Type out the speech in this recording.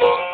people.